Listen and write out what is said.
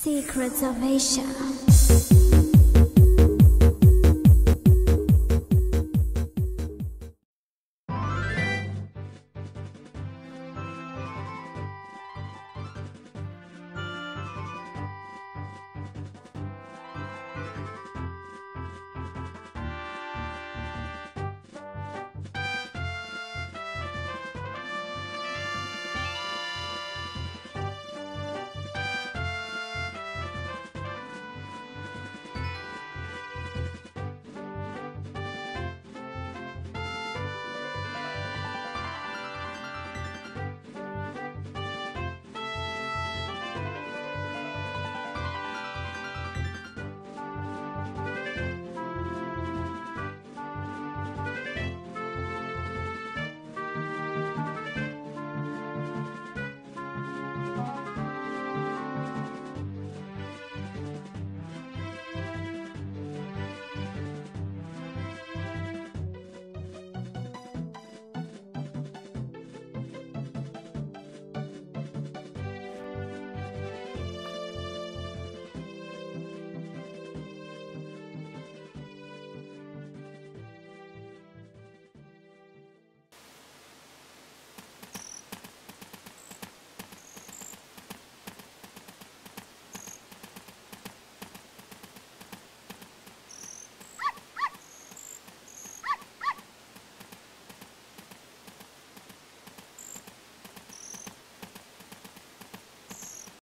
Secrets of Asia.